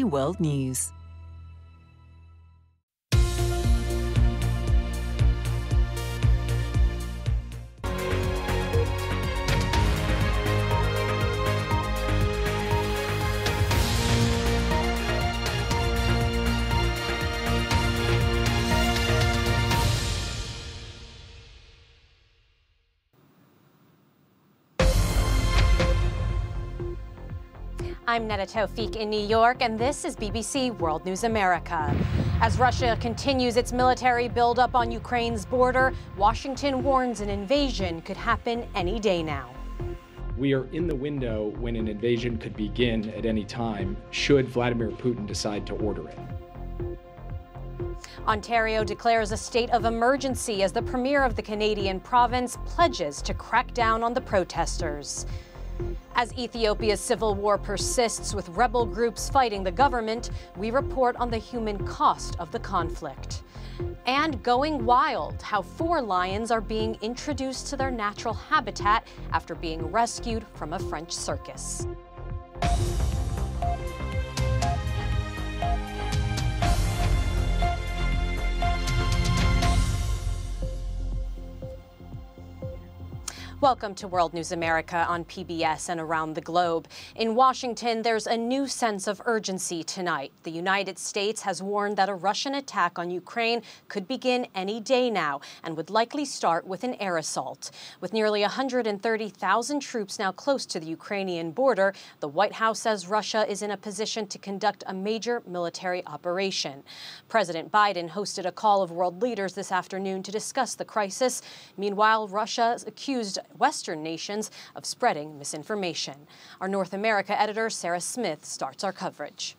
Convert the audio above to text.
World News. I'm Nada Tawfik in New York, and this is BBC World News America. As Russia continues its military buildup on Ukraine's border, Washington warns an invasion could happen any day now. We are in the window when an invasion could begin at any time, should Vladimir Putin decide to order it. Ontario declares a state of emergency as the premier of the Canadian province pledges to crack down on the protesters. As Ethiopia's civil war persists with rebel groups fighting the government, we report on the human cost of the conflict. And going wild, how four lions are being introduced to their natural habitat after being rescued from a French circus. Welcome to World News America on PBS and around the globe. In Washington, there's a new sense of urgency tonight. The United States has warned that a Russian attack on Ukraine could begin any day now and would likely start with an air assault. With nearly 130,000 troops now close to the Ukrainian border, the White House says Russia is in a position to conduct a major military operation. President Biden hosted a call of world leaders this afternoon to discuss the crisis. Meanwhile, Russia accused Western nations of spreading misinformation. Our North America editor, Sarah Smith, starts our coverage.